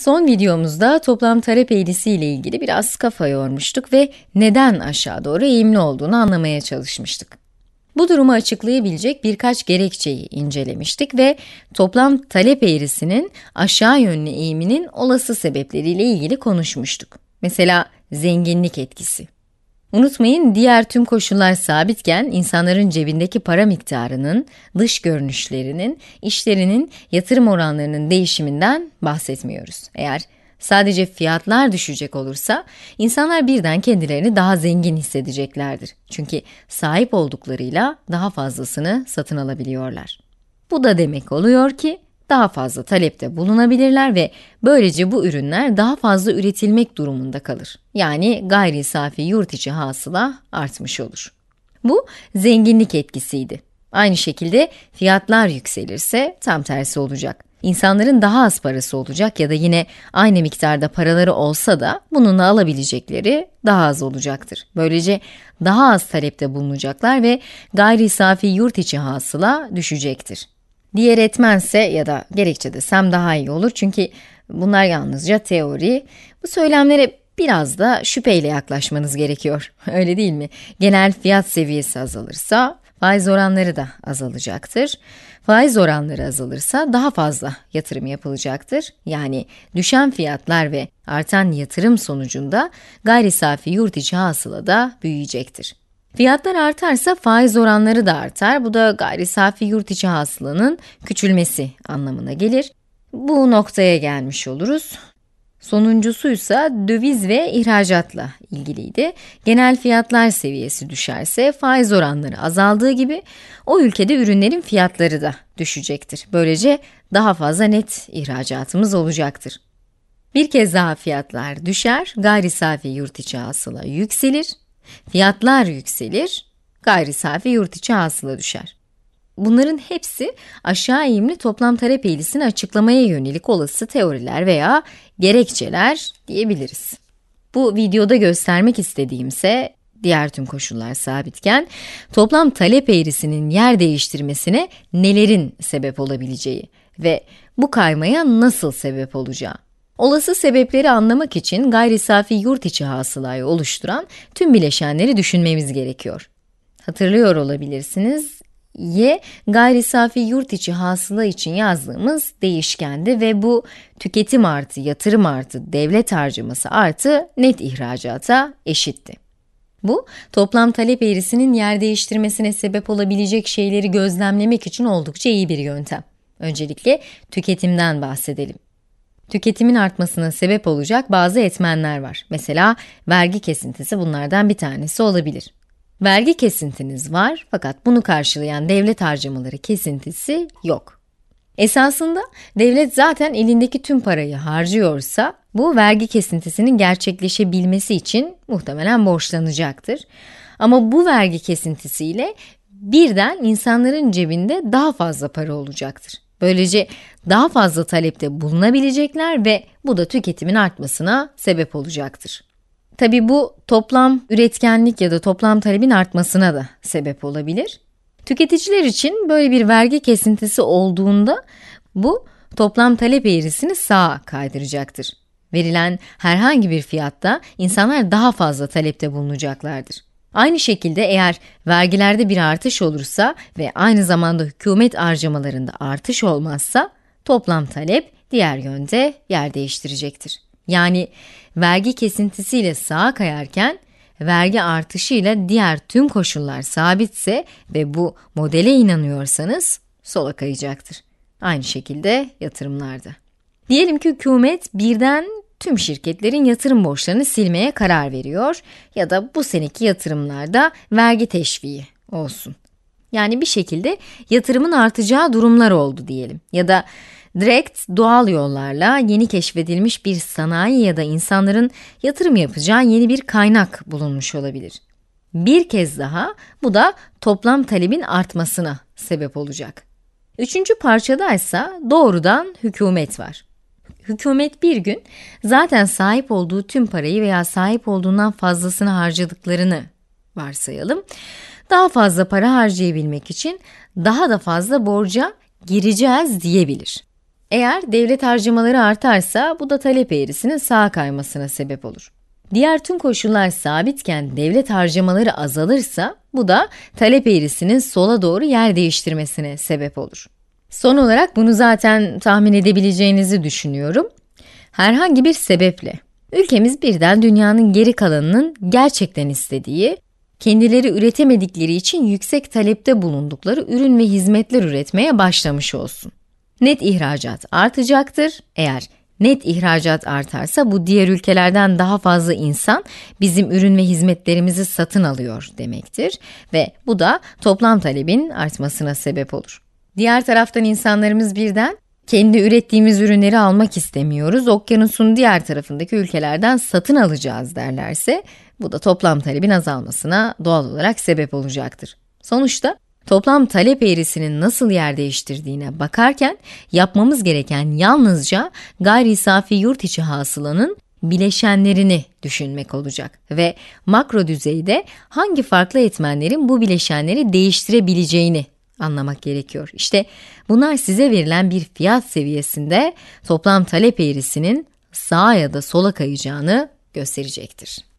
Son videomuzda toplam talep eğrisi ile ilgili biraz kafa yormuştuk ve neden aşağı doğru eğimli olduğunu anlamaya çalışmıştık. Bu durumu açıklayabilecek birkaç gerekçeyi incelemiştik ve toplam talep eğrisinin aşağı yönlü eğiminin olası sebepleriyle ilgili konuşmuştuk. Mesela zenginlik etkisi. Unutmayın diğer tüm koşullar sabitken insanların cebindeki para miktarının, dış görünüşlerinin, işlerinin, yatırım oranlarının değişiminden bahsetmiyoruz. Eğer sadece fiyatlar düşecek olursa insanlar birden kendilerini daha zengin hissedeceklerdir. Çünkü sahip olduklarıyla daha fazlasını satın alabiliyorlar. Bu da demek oluyor ki daha fazla talepte bulunabilirler ve böylece bu ürünler daha fazla üretilmek durumunda kalır. Yani gayri safi yurt içi hasıla artmış olur. Bu zenginlik etkisiydi. Aynı şekilde fiyatlar yükselirse tam tersi olacak. İnsanların daha az parası olacak ya da yine aynı miktarda paraları olsa da bununla alabilecekleri daha az olacaktır. Böylece daha az talepte bulunacaklar ve gayri safi yurt içi hasıla düşecektir. Diğer etmense ya da gerekçe desem daha iyi olur çünkü bunlar yalnızca teori. Bu söylemlere biraz da şüpheyle yaklaşmanız gerekiyor. Öyle değil mi? Genel fiyat seviyesi azalırsa faiz oranları da azalacaktır. Faiz oranları azalırsa daha fazla yatırım yapılacaktır. Yani düşen fiyatlar ve artan yatırım sonucunda gayri safi yurt içi hasıla da büyüyecektir. Fiyatlar artarsa faiz oranları da artar. Bu da gayri safi yurt içi hasılanın küçülmesi anlamına gelir. Bu noktaya gelmiş oluruz. Sonuncusu ise döviz ve ihracatla ilgiliydi. Genel fiyatlar seviyesi düşerse faiz oranları azaldığı gibi o ülkede ürünlerin fiyatları da düşecektir. Böylece daha fazla net ihracatımız olacaktır. Bir kez daha fiyatlar düşer, gayri safi yurt içi hasıla yükselir Fiyatlar yükselir, gayri safi yurt içi hasıla düşer. Bunların hepsi aşağı eğimli toplam talep eğrisini açıklamaya yönelik olası teoriler veya gerekçeler diyebiliriz. Bu videoda göstermek istediğimse diğer tüm koşullar sabitken toplam talep eğrisinin yer değiştirmesine nelerin sebep olabileceği ve bu kaymaya nasıl sebep olacağı. Olası sebepleri anlamak için gayri safi yurt içi hasılayı oluşturan tüm bileşenleri düşünmemiz gerekiyor. Hatırlıyor olabilirsiniz, y gayri safi yurt içi hasıla için yazdığımız değişkendi ve bu tüketim artı yatırım artı devlet harcaması artı net ihracata eşitti. Bu, toplam talep eğrisinin yer değiştirmesine sebep olabilecek şeyleri gözlemlemek için oldukça iyi bir yöntem. Öncelikle tüketimden bahsedelim. Tüketimin artmasına sebep olacak bazı etmenler var. Mesela vergi kesintisi bunlardan bir tanesi olabilir. Vergi kesintiniz var fakat bunu karşılayan devlet harcamaları kesintisi yok. Esasında devlet zaten elindeki tüm parayı harcıyorsa bu vergi kesintisinin gerçekleşebilmesi için muhtemelen borçlanacaktır. Ama bu vergi kesintisiyle birden insanların cebinde daha fazla para olacaktır. Böylece daha fazla talepte bulunabilecekler ve bu da tüketimin artmasına sebep olacaktır. Tabi bu toplam üretkenlik ya da toplam talebin artmasına da sebep olabilir. Tüketiciler için böyle bir vergi kesintisi olduğunda bu toplam talep eğrisini sağa kaydıracaktır. Verilen herhangi bir fiyatta insanlar daha fazla talepte bulunacaklardır. Aynı şekilde eğer vergilerde bir artış olursa ve aynı zamanda hükümet harcamalarında artış olmazsa toplam talep diğer yönde yer değiştirecektir. Yani vergi kesintisiyle sağa kayarken vergi artışıyla diğer tüm koşullar sabitse ve bu modele inanıyorsanız sola kayacaktır. Aynı şekilde yatırımlarda. Diyelim ki hükümet birden tüm şirketlerin yatırım borçlarını silmeye karar veriyor ya da bu seneki yatırımlarda vergi teşviği olsun. Yani bir şekilde yatırımın artacağı durumlar oldu diyelim ya da direkt doğal yollarla yeni keşfedilmiş bir sanayi ya da insanların yatırım yapacağı yeni bir kaynak bulunmuş olabilir. Bir kez daha bu da toplam talebin artmasına sebep olacak. Üçüncü parçada ise doğrudan hükümet var hükümet bir gün zaten sahip olduğu tüm parayı veya sahip olduğundan fazlasını harcadıklarını varsayalım. Daha fazla para harcayabilmek için daha da fazla borca gireceğiz diyebilir. Eğer devlet harcamaları artarsa bu da talep eğrisinin sağa kaymasına sebep olur. Diğer tüm koşullar sabitken devlet harcamaları azalırsa bu da talep eğrisinin sola doğru yer değiştirmesine sebep olur. Son olarak bunu zaten tahmin edebileceğinizi düşünüyorum. Herhangi bir sebeple ülkemiz birden dünyanın geri kalanının gerçekten istediği, kendileri üretemedikleri için yüksek talepte bulundukları ürün ve hizmetler üretmeye başlamış olsun. Net ihracat artacaktır. Eğer net ihracat artarsa bu diğer ülkelerden daha fazla insan bizim ürün ve hizmetlerimizi satın alıyor demektir ve bu da toplam talebin artmasına sebep olur. Diğer taraftan insanlarımız birden kendi ürettiğimiz ürünleri almak istemiyoruz, okyanusun diğer tarafındaki ülkelerden satın alacağız derlerse, bu da toplam talebin azalmasına doğal olarak sebep olacaktır. Sonuçta, toplam talep eğrisinin nasıl yer değiştirdiğine bakarken, yapmamız gereken yalnızca gayri safi yurt içi hasılanın bileşenlerini düşünmek olacak ve makro düzeyde hangi farklı etmenlerin bu bileşenleri değiştirebileceğini anlamak gerekiyor. İşte bunlar size verilen bir fiyat seviyesinde toplam talep eğrisinin sağa ya da sola kayacağını gösterecektir.